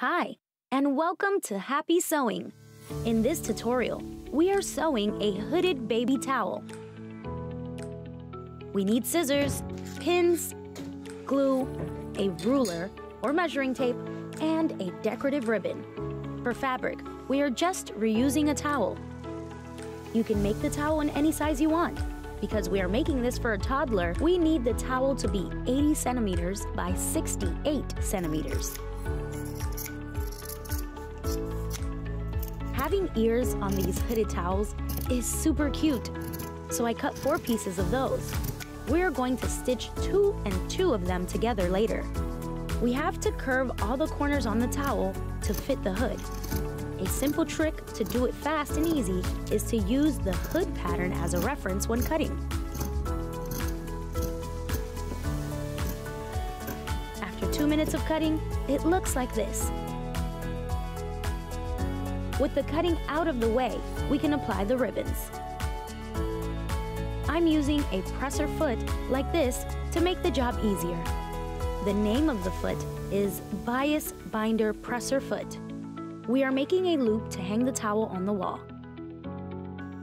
Hi, and welcome to Happy Sewing. In this tutorial, we are sewing a hooded baby towel. We need scissors, pins, glue, a ruler or measuring tape, and a decorative ribbon. For fabric, we are just reusing a towel. You can make the towel in any size you want. Because we are making this for a toddler, we need the towel to be 80 centimeters by 68 centimeters. Having ears on these hooded towels is super cute, so I cut four pieces of those. We're going to stitch two and two of them together later. We have to curve all the corners on the towel to fit the hood. A simple trick to do it fast and easy is to use the hood pattern as a reference when cutting. After two minutes of cutting, it looks like this. With the cutting out of the way, we can apply the ribbons. I'm using a presser foot like this to make the job easier. The name of the foot is Bias Binder Presser Foot. We are making a loop to hang the towel on the wall.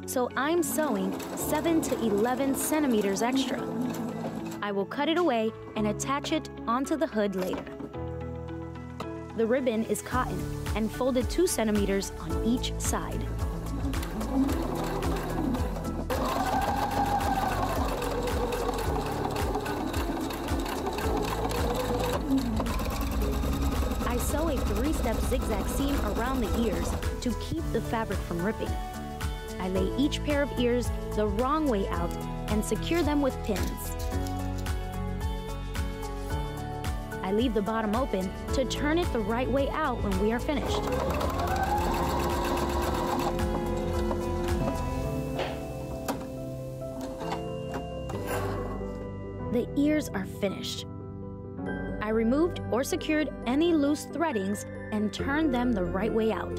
So I'm sewing 7 to 11 centimeters extra. I will cut it away and attach it onto the hood later. The ribbon is cotton and folded 2 centimeters on each side. I sew a three-step zigzag seam around the ears to keep the fabric from ripping. I lay each pair of ears the wrong way out and secure them with pins. I leave the bottom open to turn it the right way out when we are finished. The ears are finished. I removed or secured any loose threadings and turned them the right way out.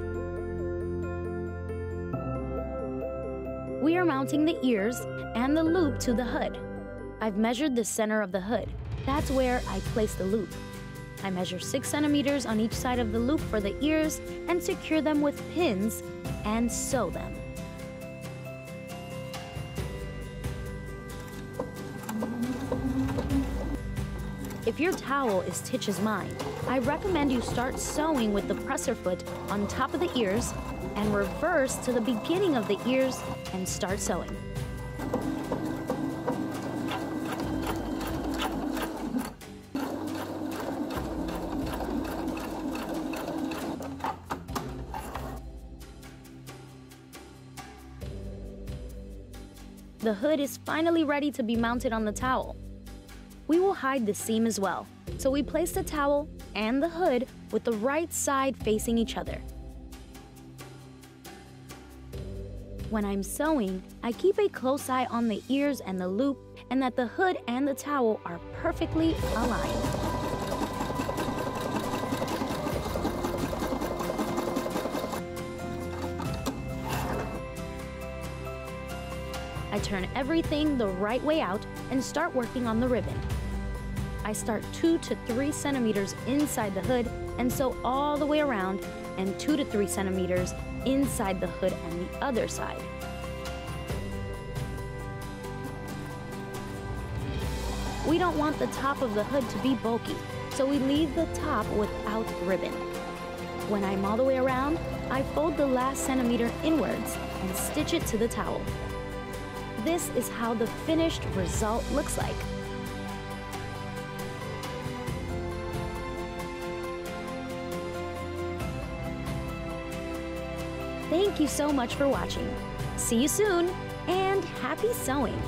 We are mounting the ears and the loop to the hood. I've measured the center of the hood. That's where I place the loop. I measure 6 centimeters on each side of the loop for the ears and secure them with pins and sew them. If your towel is stitch as mine, I recommend you start sewing with the presser foot on top of the ears and reverse to the beginning of the ears and start sewing. The hood is finally ready to be mounted on the towel. We will hide the seam as well, so we place the towel and the hood with the right side facing each other. When I'm sewing, I keep a close eye on the ears and the loop and that the hood and the towel are perfectly aligned. I turn everything the right way out and start working on the ribbon. I start 2 to 3 centimeters inside the hood and sew all the way around and 2 to 3 centimeters inside the hood on the other side. We don't want the top of the hood to be bulky, so we leave the top without ribbon. When I'm all the way around, I fold the last centimeter inwards and stitch it to the towel. This is how the finished result looks like. Thank you so much for watching. See you soon, and happy sewing!